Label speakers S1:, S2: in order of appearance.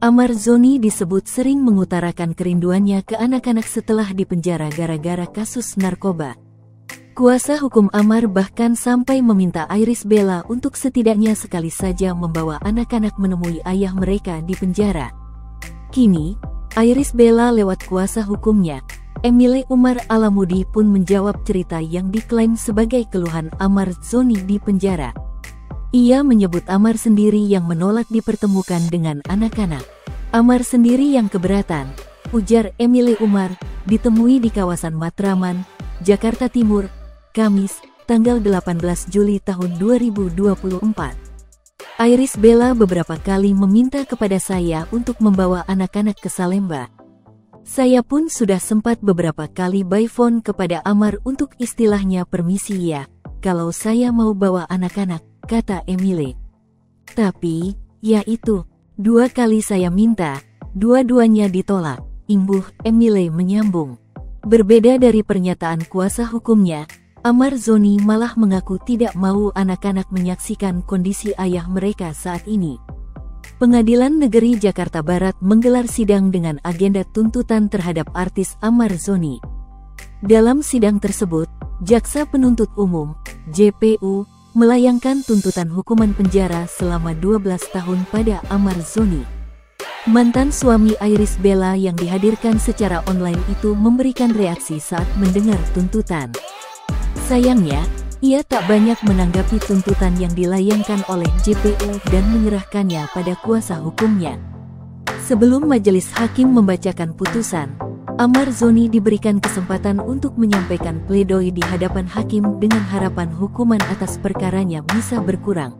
S1: Amar Zoni disebut sering mengutarakan kerinduannya ke anak-anak setelah dipenjara gara-gara kasus narkoba. Kuasa hukum Amar bahkan sampai meminta Iris Bella untuk setidaknya sekali saja membawa anak-anak menemui ayah mereka di penjara. Kini, Iris Bella lewat kuasa hukumnya, Emile Umar Alamudi pun menjawab cerita yang diklaim sebagai keluhan Amar Zoni di penjara. Ia menyebut Amar sendiri yang menolak dipertemukan dengan anak-anak. Amar sendiri yang keberatan, ujar Emile Umar, ditemui di kawasan Matraman, Jakarta Timur, Kamis, tanggal 18 Juli tahun 2024. Iris Bella beberapa kali meminta kepada saya untuk membawa anak-anak ke Salemba. Saya pun sudah sempat beberapa kali by phone kepada Amar untuk istilahnya permisi ya, kalau saya mau bawa anak-anak kata Emile. Tapi, ya itu, dua kali saya minta, dua-duanya ditolak, imbuh Emile menyambung. Berbeda dari pernyataan kuasa hukumnya, Amar Zoni malah mengaku tidak mau anak-anak menyaksikan kondisi ayah mereka saat ini. Pengadilan Negeri Jakarta Barat menggelar sidang dengan agenda tuntutan terhadap artis Amar Zoni. Dalam sidang tersebut, Jaksa Penuntut Umum, JPU, melayangkan tuntutan hukuman penjara selama 12 tahun pada Amar Zoni. Mantan suami Iris Bella yang dihadirkan secara online itu memberikan reaksi saat mendengar tuntutan. Sayangnya, ia tak banyak menanggapi tuntutan yang dilayangkan oleh JPU dan menyerahkannya pada kuasa hukumnya. Sebelum majelis hakim membacakan putusan, Amar Zoni diberikan kesempatan untuk menyampaikan pledoi di hadapan hakim dengan harapan hukuman atas perkaranya bisa berkurang.